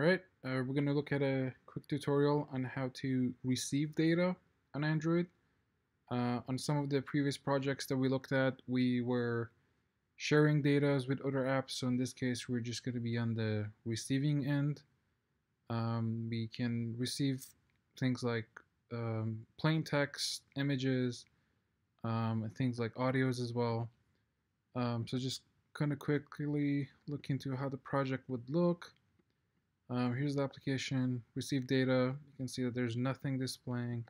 Alright, uh, we're going to look at a quick tutorial on how to receive data on Android. Uh, on some of the previous projects that we looked at, we were sharing data with other apps. So in this case, we're just going to be on the receiving end. Um, we can receive things like um, plain text, images, um, and things like audios as well. Um, so just kind of quickly look into how the project would look. Um, here's the application, receive data. You can see that there's nothing displaying.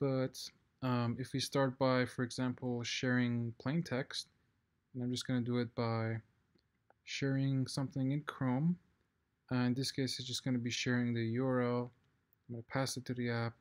But um, if we start by, for example, sharing plain text, and I'm just going to do it by sharing something in Chrome. Uh, in this case, it's just going to be sharing the URL. I'm going to pass it to the app,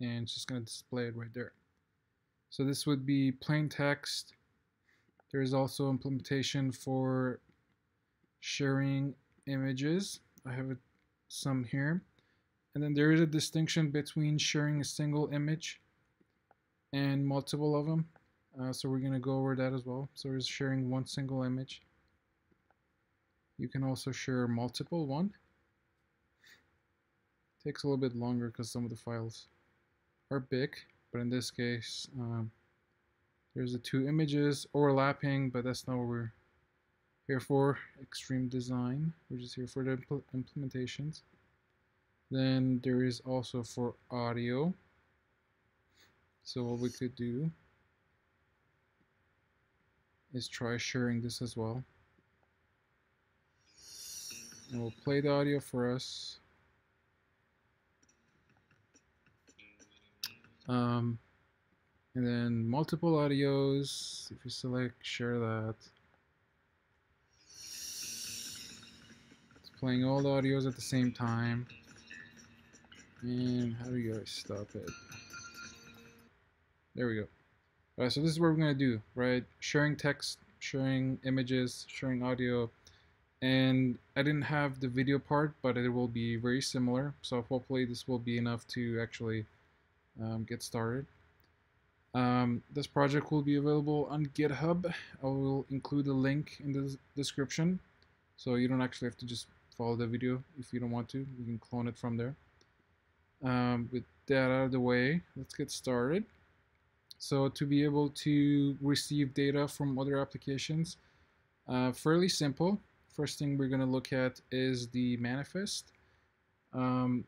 and it's just going to display it right there. So this would be plain text. There is also implementation for sharing images. I have some here. And then there is a distinction between sharing a single image and multiple of them. Uh, so we're going to go over that as well. So we're sharing one single image. You can also share multiple one. Takes a little bit longer because some of the files are big, but in this case, um, there's the two images overlapping, but that's not what we're here for extreme design, which is here for the impl implementations. Then there is also for audio. So what we could do is try sharing this as well. And we'll play the audio for us. Um, and then multiple audios, if you select share that. Playing all the audios at the same time. And how do you guys stop it? There we go. Alright, so this is what we're going to do, right? Sharing text, sharing images, sharing audio. And I didn't have the video part, but it will be very similar. So hopefully this will be enough to actually um, get started. Um, this project will be available on GitHub. I will include a link in the description. So you don't actually have to just follow the video if you don't want to. You can clone it from there. Um, with that out of the way, let's get started. So to be able to receive data from other applications, uh, fairly simple. First thing we're going to look at is the manifest. Um,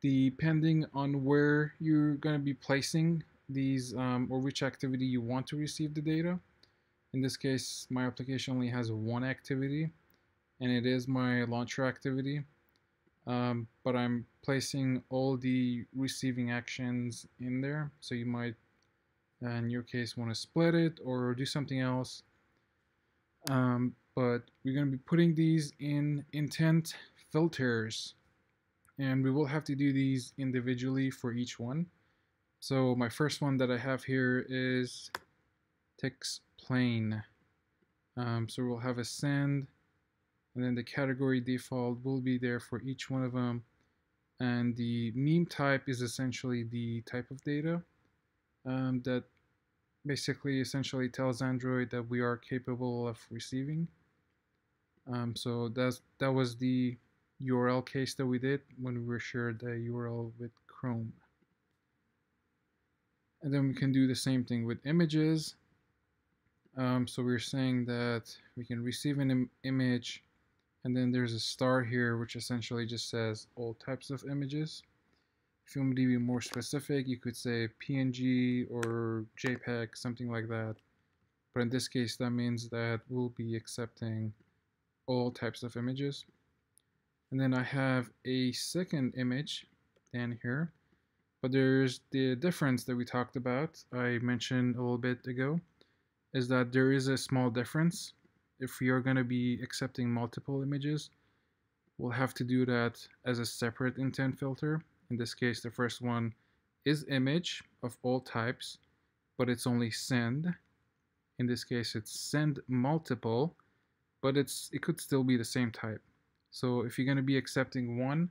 depending on where you're going to be placing these um, or which activity you want to receive the data. In this case, my application only has one activity and it is my launcher activity. Um, but I'm placing all the receiving actions in there. So you might, uh, in your case, want to split it or do something else. Um, but we're going to be putting these in intent filters. And we will have to do these individually for each one. So my first one that I have here is text plain. Um, so we'll have a send and then the category default will be there for each one of them and the MIME type is essentially the type of data um, that basically essentially tells Android that we are capable of receiving. Um, so that's that was the URL case that we did when we shared the URL with Chrome. And then we can do the same thing with images. Um, so we're saying that we can receive an Im image and then there's a star here which essentially just says all types of images. If you want to be more specific you could say PNG or JPEG something like that. But in this case that means that we'll be accepting all types of images. And then I have a second image down here but there's the difference that we talked about I mentioned a little bit ago is that there is a small difference if you're going to be accepting multiple images, we'll have to do that as a separate intent filter. In this case, the first one is image of all types, but it's only send. In this case, it's send multiple, but it's it could still be the same type. So if you're going to be accepting one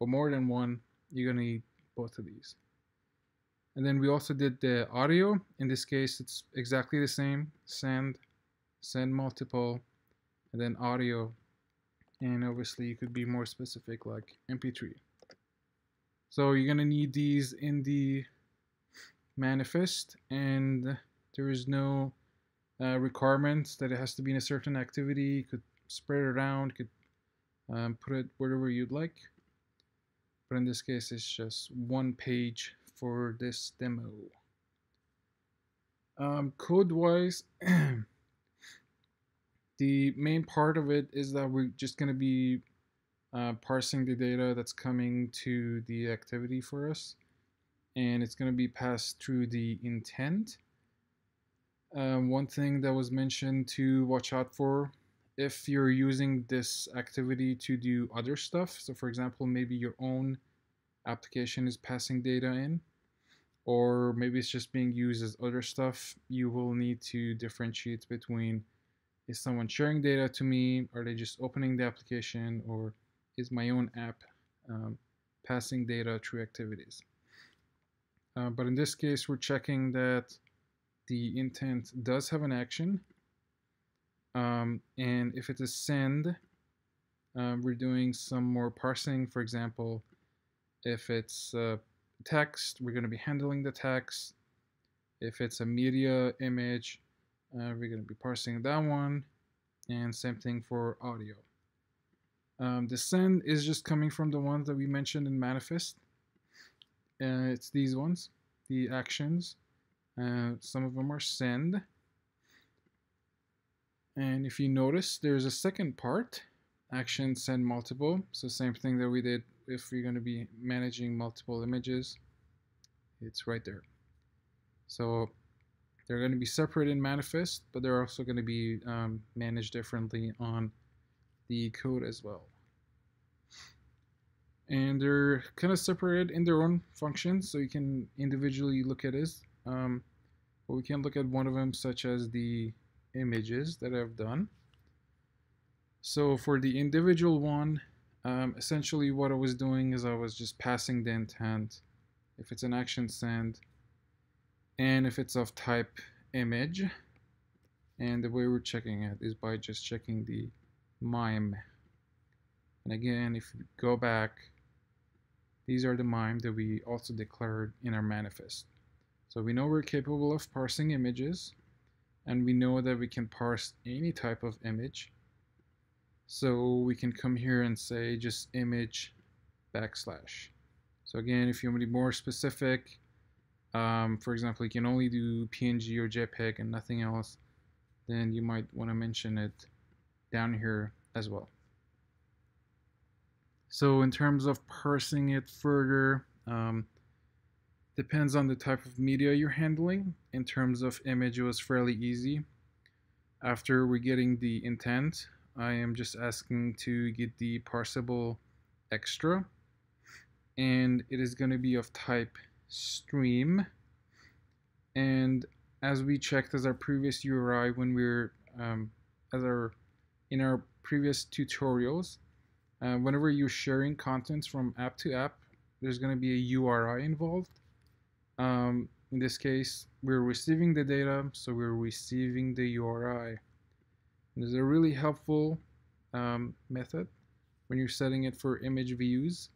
or more than one, you're going to need both of these. And then we also did the audio. In this case, it's exactly the same, send, send multiple, and then audio. and obviously you could be more specific like mp3 so you're gonna need these in the manifest and there is no uh, requirements that it has to be in a certain activity. You could spread it around could um, put it wherever you'd like. But in this case it's just one page for this demo. Um, code wise the main part of it is that we're just going to be uh, parsing the data that's coming to the activity for us and it's going to be passed through the intent. Um, one thing that was mentioned to watch out for if you're using this activity to do other stuff, so for example, maybe your own application is passing data in, or maybe it's just being used as other stuff, you will need to differentiate between is someone sharing data to me? Are they just opening the application? Or is my own app um, passing data through activities? Uh, but in this case, we're checking that the intent does have an action. Um, and if it is a send, um, we're doing some more parsing. For example, if it's uh, text, we're going to be handling the text. If it's a media image, uh, we're going to be parsing that one and same thing for audio. Um, the send is just coming from the ones that we mentioned in manifest. Uh, it's these ones, the actions. Uh, some of them are send. And if you notice, there's a second part, action send multiple. So same thing that we did if we're going to be managing multiple images. It's right there. So they're going to be separate in manifest, but they're also going to be um, managed differently on the code as well. And they're kind of separated in their own functions, so you can individually look at this. Um, but we can look at one of them, such as the images that I've done. So for the individual one, um, essentially what I was doing is I was just passing the intent. If it's an action send, and if it's of type image and the way we're checking it is by just checking the mime. And again if we go back these are the mime that we also declared in our manifest. So we know we're capable of parsing images and we know that we can parse any type of image. So we can come here and say just image backslash. So again if you want to be more specific um, for example, you can only do PNG or JPEG and nothing else, then you might want to mention it down here as well. So in terms of parsing it further, um, depends on the type of media you're handling. In terms of image, it was fairly easy. After we're getting the intent, I am just asking to get the parsable extra. And it is going to be of type stream. And as we checked as our previous URI when we are um, as our in our previous tutorials uh, whenever you're sharing contents from app to app there's going to be a URI involved. Um, in this case we're receiving the data so we're receiving the URI there's a really helpful um, method when you're setting it for image views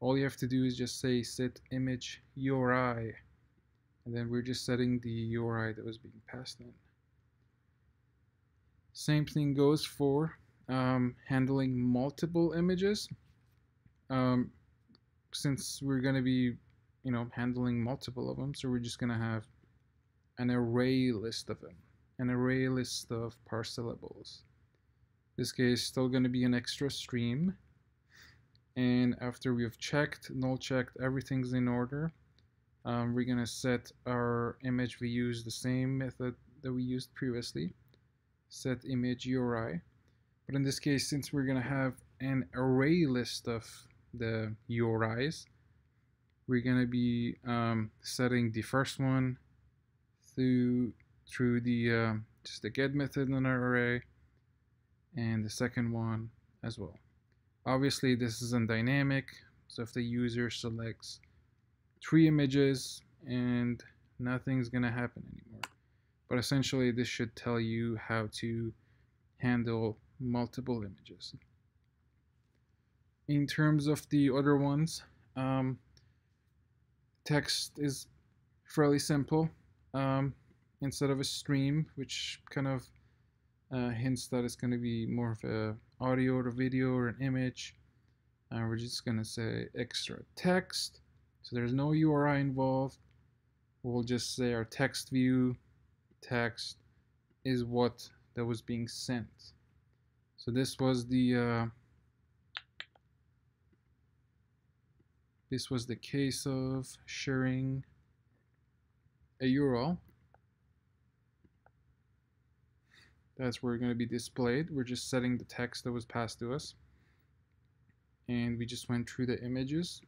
all you have to do is just say set image URI and then we're just setting the URI that was being passed in. Same thing goes for um, handling multiple images. Um, since we're going to be, you know, handling multiple of them, so we're just going to have an array list of them, an array list of parcelables. This case, still going to be an extra stream and after we've checked null checked everything's in order um, we're gonna set our image we use the same method that we used previously set image URI but in this case since we're gonna have an array list of the URIs we're gonna be um, setting the first one through through the uh, just the get method in our array and the second one as well Obviously this isn't dynamic, so if the user selects three images and nothing's gonna happen anymore. But essentially this should tell you how to handle multiple images. in terms of the other ones, um, text is fairly simple. Um, instead of a stream, which kind of uh, hints that it's going to be more of a audio or a video or an image. Uh, we're just going to say extra text. So there's no URI involved. We'll just say our text view text is what that was being sent. So this was the uh, this was the case of sharing a URL. That's where it's going to be displayed. We're just setting the text that was passed to us. And we just went through the images.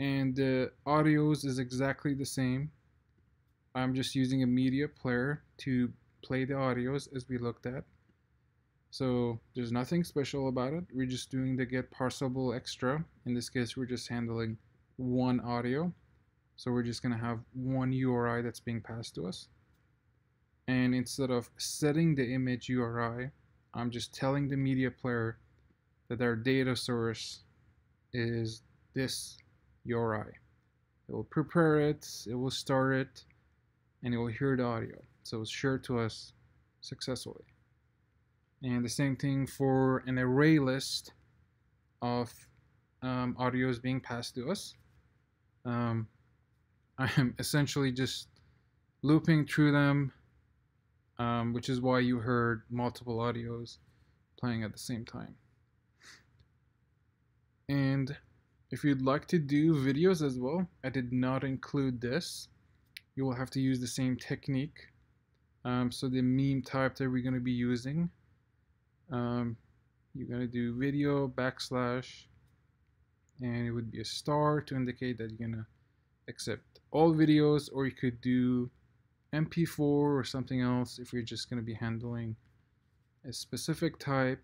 And the audios is exactly the same. I'm just using a media player to play the audios as we looked at. So there's nothing special about it. We're just doing the get parsable extra. In this case, we're just handling one audio. So we're just going to have one URI that's being passed to us. And instead of setting the image URI, I'm just telling the media player that our data source is this URI. It will prepare it, it will start it, and it will hear the audio. So it's shared to us successfully. And the same thing for an array list of um, audios being passed to us. Um, I am essentially just looping through them, um, which is why you heard multiple audios playing at the same time. And if you'd like to do videos as well, I did not include this. You will have to use the same technique. Um, so the MIME type that we're going to be using, um, you're going to do video backslash, and it would be a star to indicate that you're going to accept all videos, or you could do MP4 or something else if you're just going to be handling a specific type.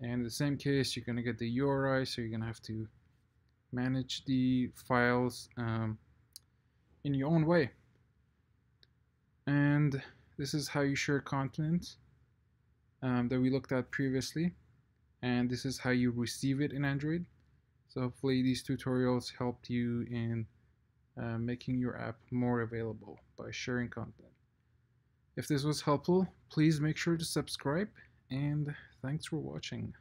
And in the same case, you're going to get the URI, so you're going to have to manage the files um, in your own way. And this is how you share content um, that we looked at previously. And this is how you receive it in Android. So hopefully these tutorials helped you in uh, making your app more available by sharing content. If this was helpful, please make sure to subscribe and thanks for watching.